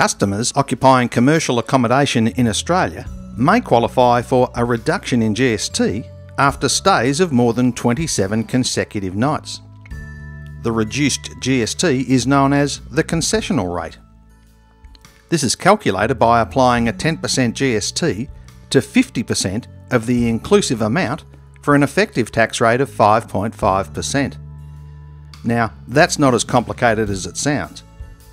Customers occupying commercial accommodation in Australia may qualify for a reduction in GST after stays of more than 27 consecutive nights. The reduced GST is known as the concessional rate. This is calculated by applying a 10% GST to 50% of the inclusive amount for an effective tax rate of 5.5%. Now, that's not as complicated as it sounds.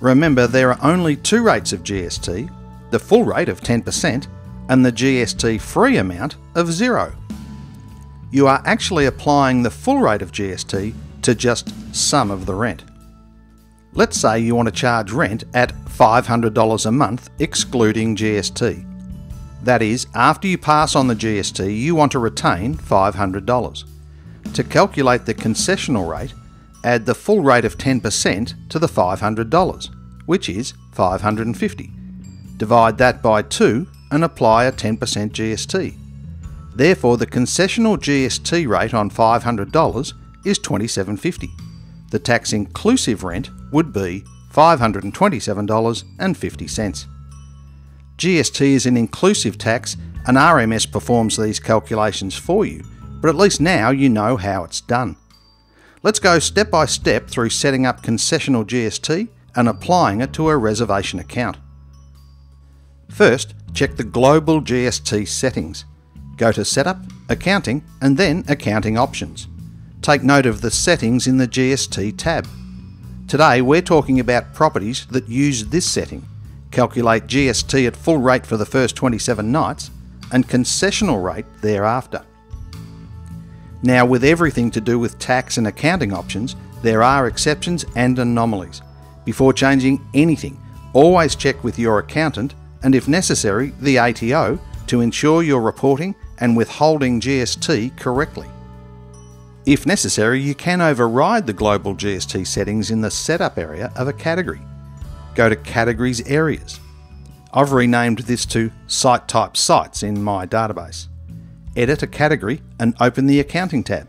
Remember, there are only two rates of GST the full rate of 10% and the GST free amount of zero. You are actually applying the full rate of GST to just some of the rent. Let's say you want to charge rent at $500 a month excluding GST. That is, after you pass on the GST, you want to retain $500. To calculate the concessional rate, add the full rate of 10% to the $500, which is 550. Divide that by 2 and apply a 10% GST. Therefore, the concessional GST rate on $500 is $27.50. The tax inclusive rent would be $527.50. GST is an inclusive tax and RMS performs these calculations for you, but at least now you know how it's done. Let's go step by step through setting up concessional GST and applying it to a reservation account. First, check the global GST settings. Go to Setup, Accounting, and then Accounting Options. Take note of the settings in the GST tab. Today we're talking about properties that use this setting. Calculate GST at full rate for the first 27 nights and concessional rate thereafter. Now, with everything to do with tax and accounting options, there are exceptions and anomalies. Before changing anything, always check with your accountant and, if necessary, the ATO to ensure you're reporting and withholding GST correctly. If necessary, you can override the global GST settings in the setup area of a category. Go to Categories Areas. I've renamed this to Site Type Sites in my database. Edit a category and open the Accounting tab.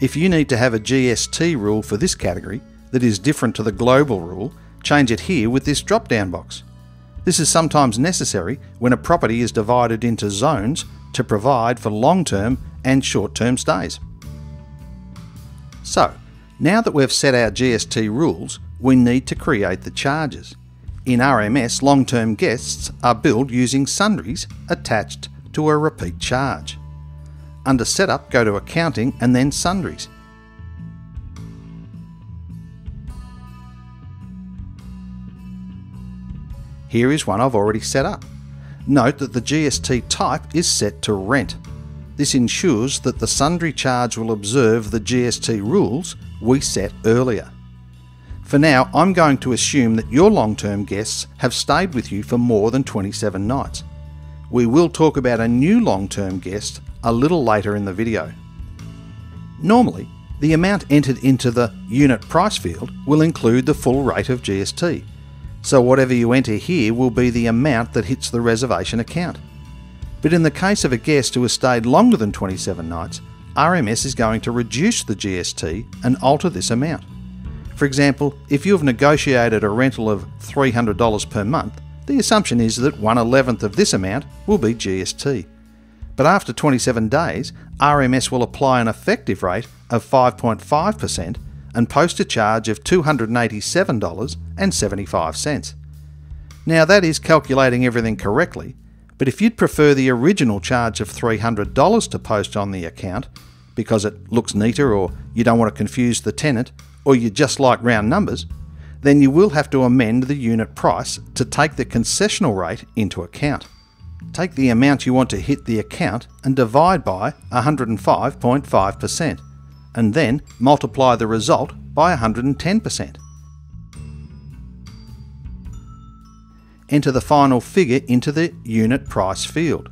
If you need to have a GST rule for this category that is different to the global rule, change it here with this drop down box. This is sometimes necessary when a property is divided into zones to provide for long term and short term stays. So, now that we've set our GST rules, we need to create the charges. In RMS, long term guests are billed using sundries attached to a repeat charge. Under Setup, go to Accounting and then Sundries. Here is one I've already set up. Note that the GST type is set to rent. This ensures that the sundry charge will observe the GST rules we set earlier. For now, I'm going to assume that your long term guests have stayed with you for more than 27 nights. We will talk about a new long term guest a little later in the video. Normally, the amount entered into the unit price field will include the full rate of GST, so whatever you enter here will be the amount that hits the reservation account. But in the case of a guest who has stayed longer than 27 nights, RMS is going to reduce the GST and alter this amount. For example, if you have negotiated a rental of $300 per month, the assumption is that 1 11th of this amount will be GST. But after 27 days, RMS will apply an effective rate of 5.5% and post a charge of $287.75. Now, that is calculating everything correctly, but if you'd prefer the original charge of $300 to post on the account because it looks neater or you don't want to confuse the tenant or you just like round numbers, then you will have to amend the unit price to take the concessional rate into account. Take the amount you want to hit the account and divide by 105.5% and then multiply the result by 110%. Enter the final figure into the unit price field.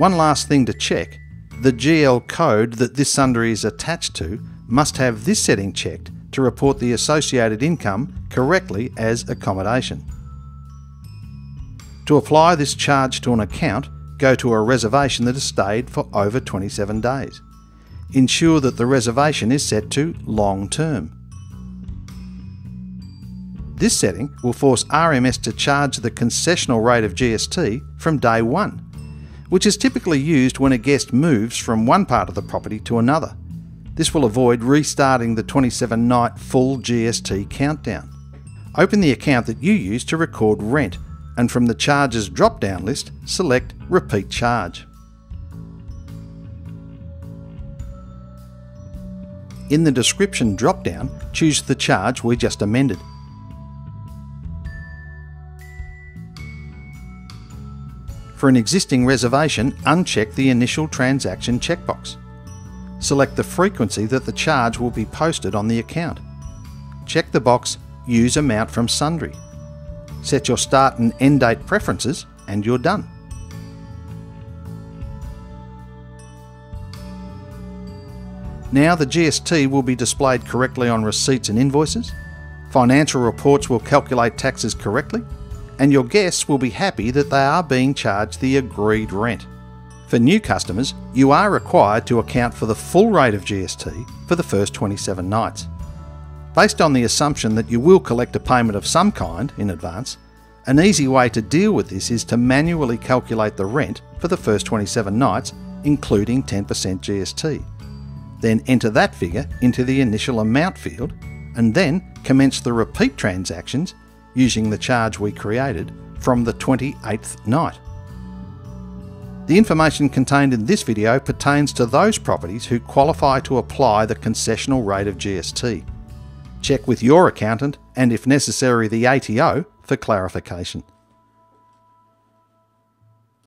One last thing to check the GL code that this sundry is attached to must have this setting checked to report the associated income correctly as accommodation. To apply this charge to an account, go to a reservation that has stayed for over 27 days. Ensure that the reservation is set to long term. This setting will force RMS to charge the concessional rate of GST from day one, which is typically used when a guest moves from one part of the property to another. This will avoid restarting the 27 night full GST countdown. Open the account that you use to record rent and from the charges drop down list, select Repeat Charge. In the description drop down, choose the charge we just amended. For an existing reservation, uncheck the Initial Transaction checkbox. Select the frequency that the charge will be posted on the account. Check the box Use Amount from Sundry. Set your start and end date preferences, and you're done. Now the GST will be displayed correctly on receipts and invoices, financial reports will calculate taxes correctly, and your guests will be happy that they are being charged the agreed rent. For new customers, you are required to account for the full rate of GST for the first 27 nights. Based on the assumption that you will collect a payment of some kind in advance, an easy way to deal with this is to manually calculate the rent for the first 27 nights, including 10% GST. Then enter that figure into the initial amount field, and then commence the repeat transactions using the charge we created from the 28th night. The information contained in this video pertains to those properties who qualify to apply the concessional rate of GST. Check with your accountant and if necessary the ATO for clarification.